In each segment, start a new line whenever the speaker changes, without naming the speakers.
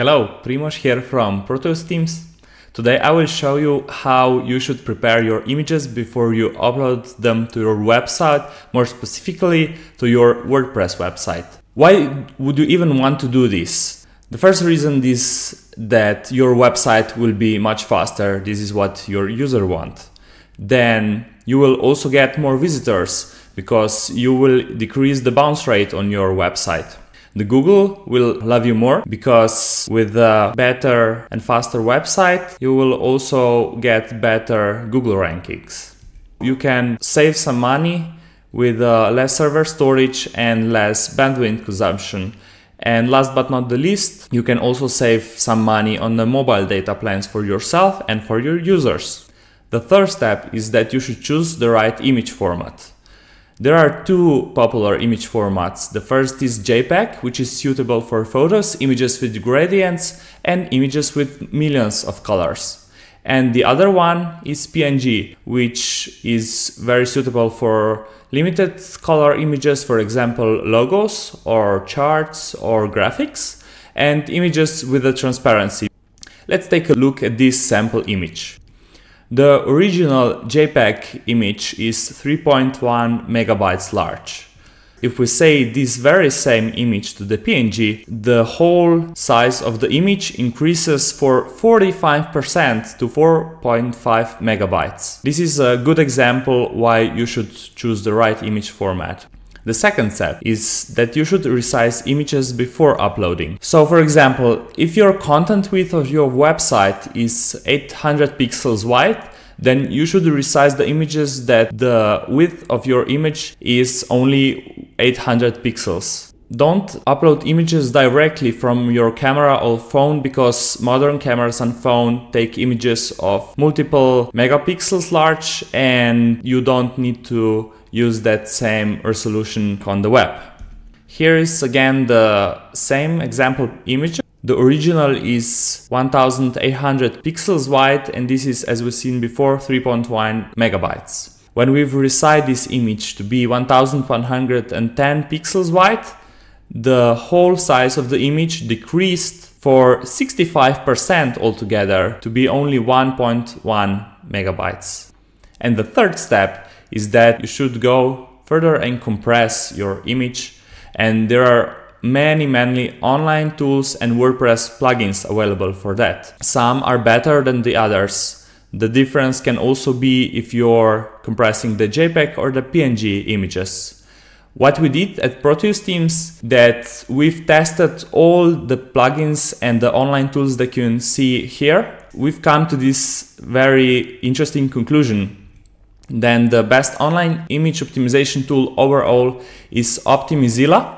Hello, Primoz here from Proteus Themes. Today I will show you how you should prepare your images before you upload them to your website, more specifically to your WordPress website. Why would you even want to do this? The first reason is that your website will be much faster. This is what your user want. Then you will also get more visitors because you will decrease the bounce rate on your website. The Google will love you more because with a better and faster website, you will also get better Google rankings. You can save some money with uh, less server storage and less bandwidth consumption. And last but not the least, you can also save some money on the mobile data plans for yourself and for your users. The third step is that you should choose the right image format. There are two popular image formats. The first is JPEG, which is suitable for photos, images with gradients, and images with millions of colors. And the other one is PNG, which is very suitable for limited color images, for example, logos or charts or graphics, and images with a transparency. Let's take a look at this sample image. The original JPEG image is 3.1 megabytes large. If we say this very same image to the PNG, the whole size of the image increases for 45% to 4.5 megabytes. This is a good example why you should choose the right image format. The second step is that you should resize images before uploading. So for example, if your content width of your website is 800 pixels wide, then you should resize the images that the width of your image is only 800 pixels. Don't upload images directly from your camera or phone because modern cameras and phone take images of multiple megapixels large and you don't need to use that same resolution on the web. Here is again the same example image. The original is 1800 pixels wide and this is as we've seen before 3.1 megabytes. When we've resized this image to be 1110 pixels wide, the whole size of the image decreased for 65% altogether to be only 1.1 megabytes. And the third step is that you should go further and compress your image. And there are many, many online tools and WordPress plugins available for that. Some are better than the others. The difference can also be if you're compressing the JPEG or the PNG images. What we did at Proteus Themes that we've tested all the plugins and the online tools that you can see here. We've come to this very interesting conclusion then the best online image optimization tool overall is Optimizilla.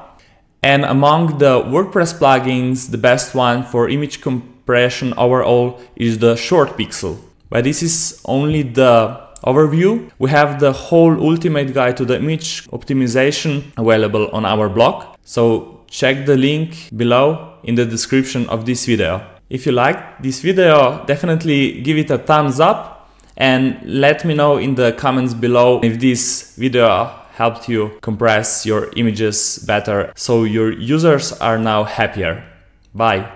And among the WordPress plugins, the best one for image compression overall is the Short Pixel. But this is only the overview. We have the whole ultimate guide to the image optimization available on our blog. So check the link below in the description of this video. If you liked this video, definitely give it a thumbs up and let me know in the comments below if this video helped you compress your images better so your users are now happier. Bye!